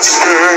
monster.